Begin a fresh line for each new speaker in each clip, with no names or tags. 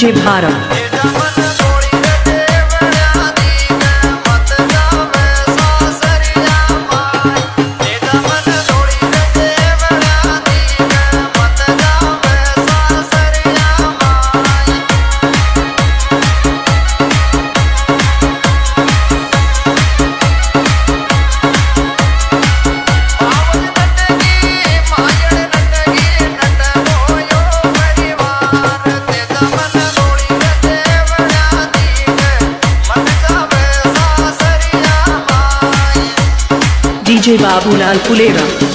DJ Bharat DJ Babulal Phulera.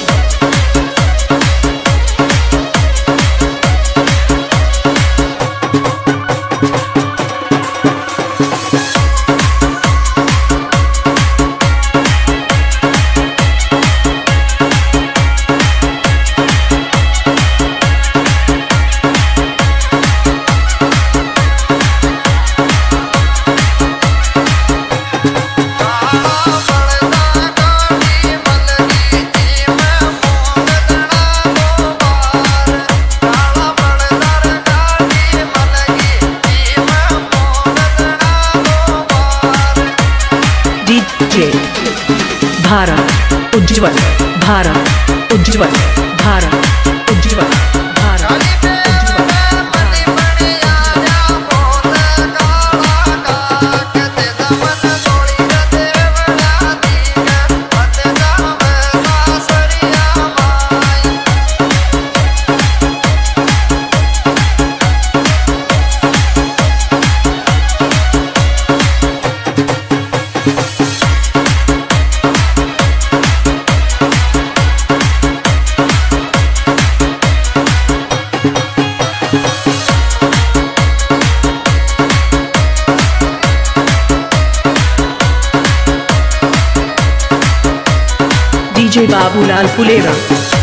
Ujjwal Bharat Ujjwal Bharat. DJ Babulal Phulera.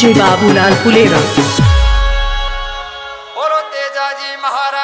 DJ Babulal Phulera.
बोलो तेजाजी महाराज